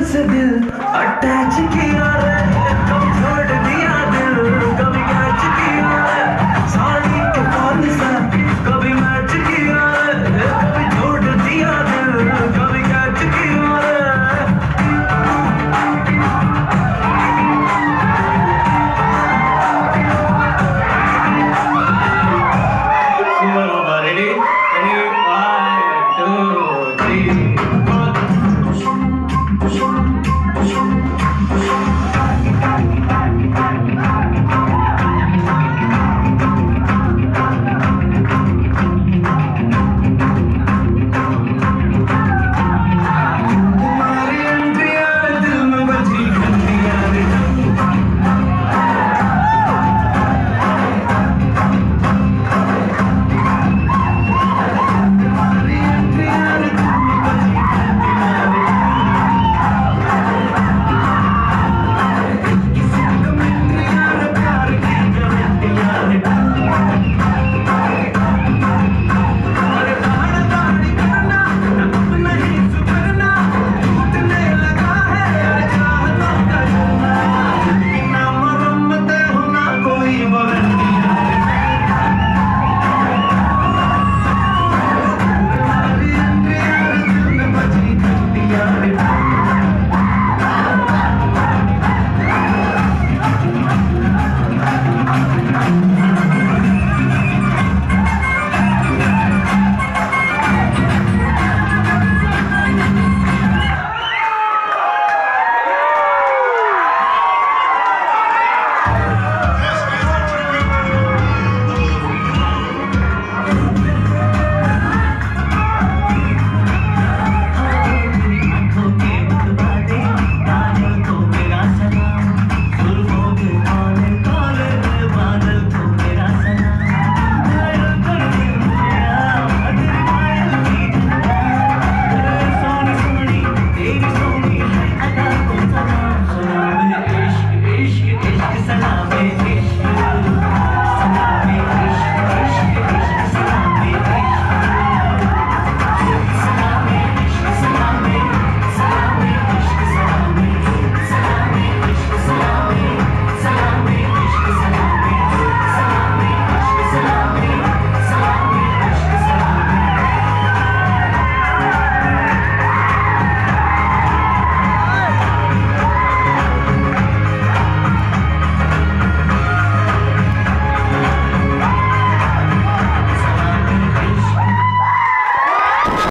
दिल से दिल अटैच किया रहे